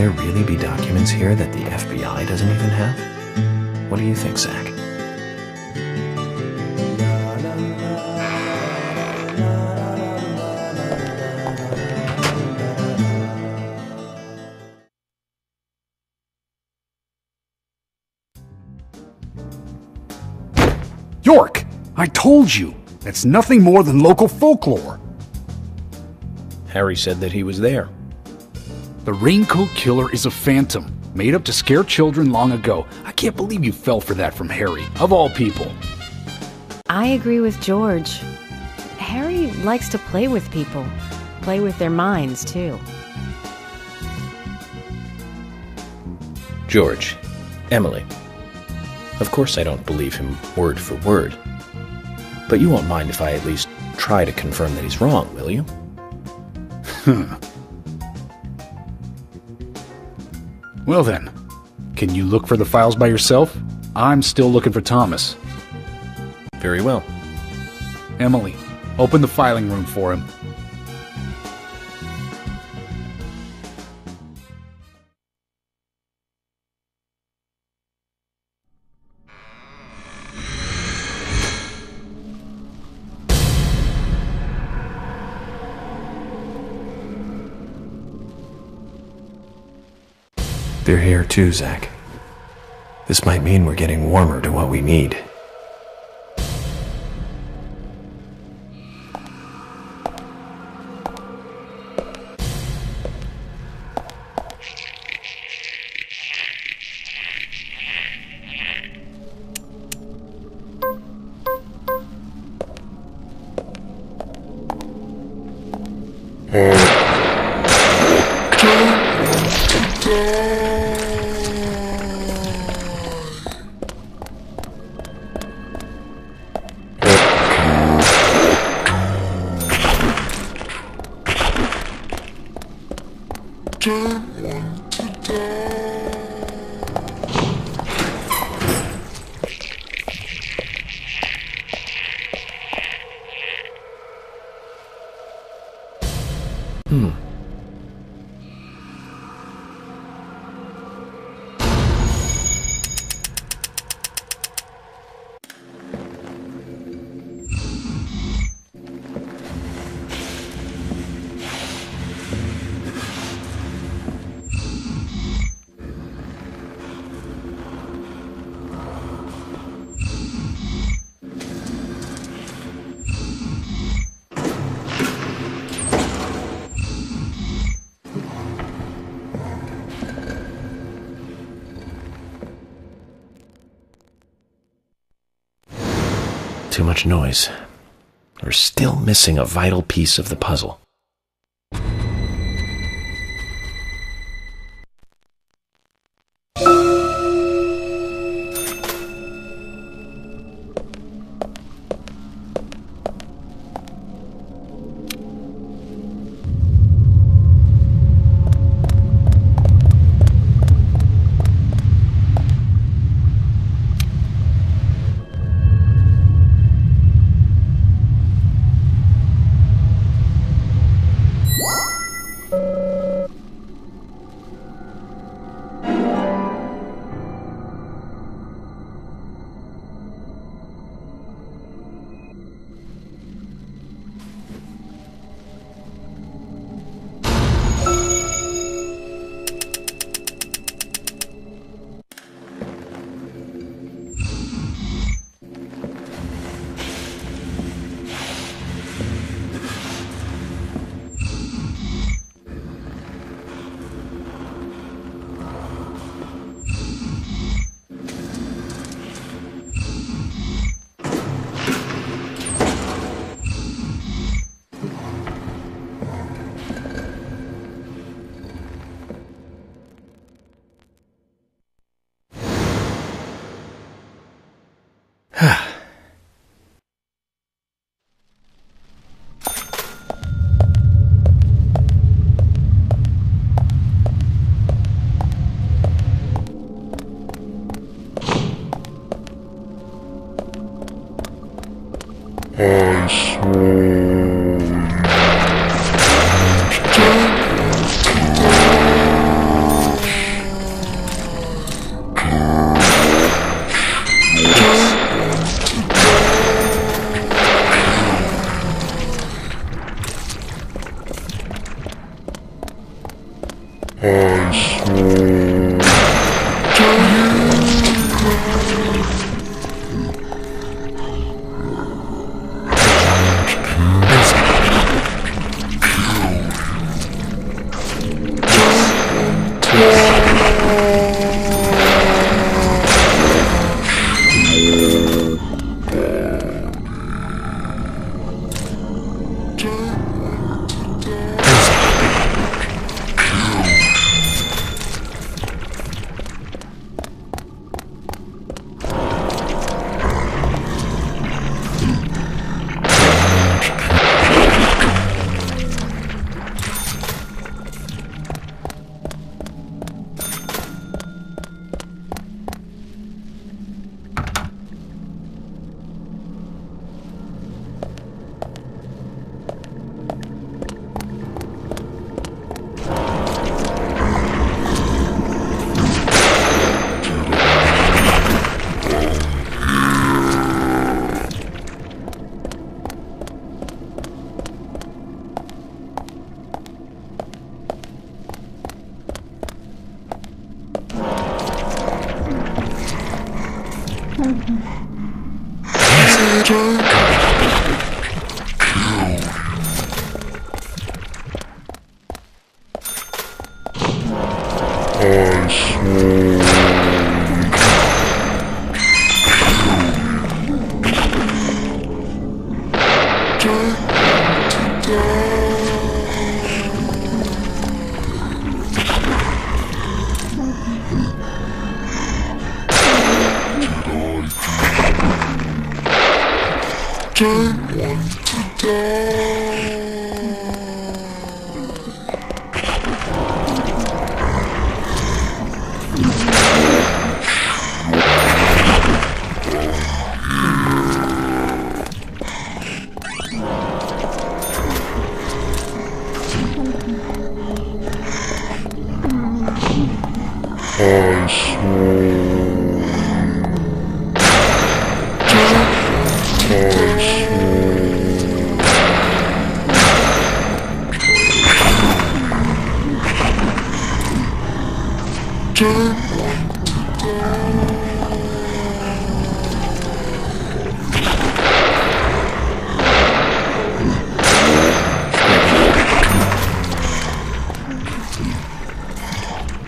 there really be documents here that the FBI doesn't even have? What do you think, Zach? York! I told you! That's nothing more than local folklore. Harry said that he was there. The Raincoat Killer is a phantom, made up to scare children long ago. I can't believe you fell for that from Harry, of all people. I agree with George. Harry likes to play with people, play with their minds, too. George, Emily. Of course, I don't believe him word for word. But you won't mind if I at least try to confirm that he's wrong, will you? Hmm. Well then, can you look for the files by yourself? I'm still looking for Thomas. Very well. Emily, open the filing room for him. They're here too, Zach. This might mean we're getting warmer to what we need. Mm. day on to die? Too much noise. We're still missing a vital piece of the puzzle. Okay. don't want to die. I swore.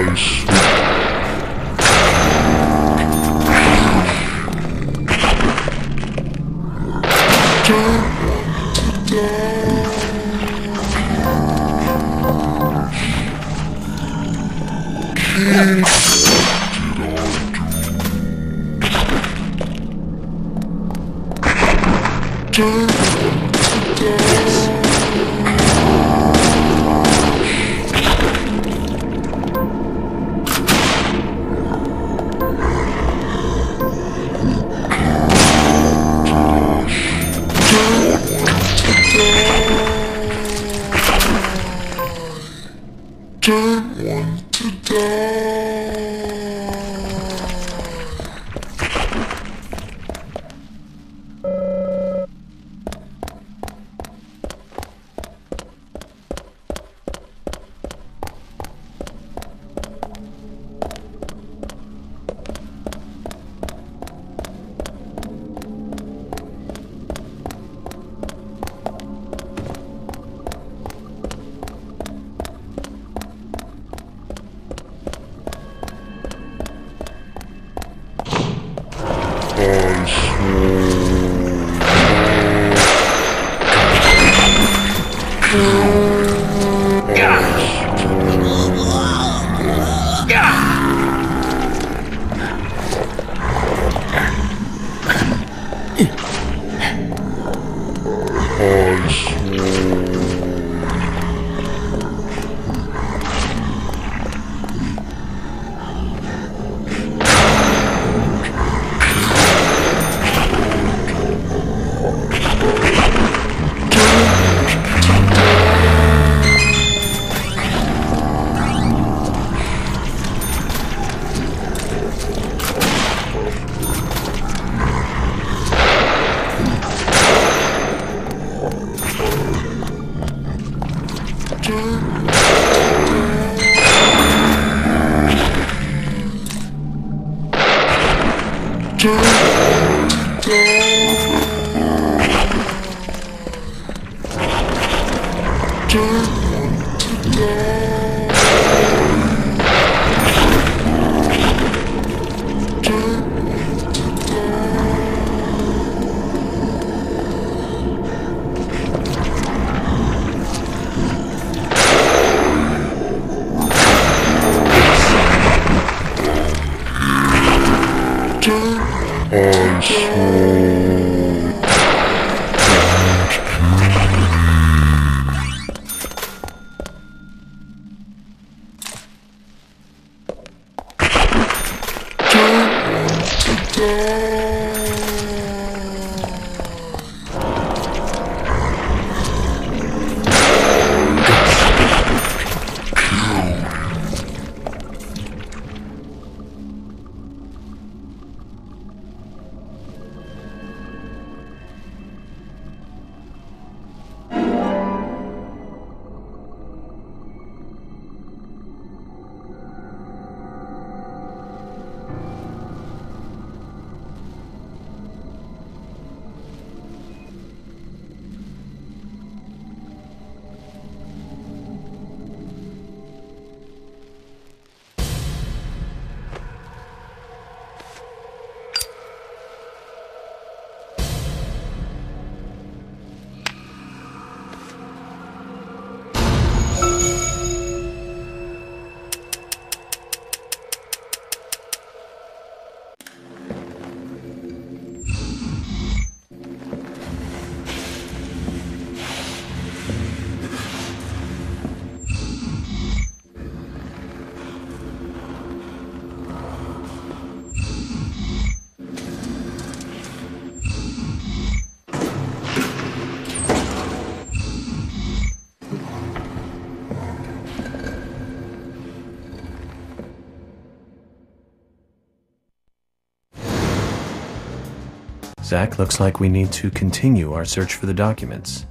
I sleep. 这。Zach, looks like we need to continue our search for the documents.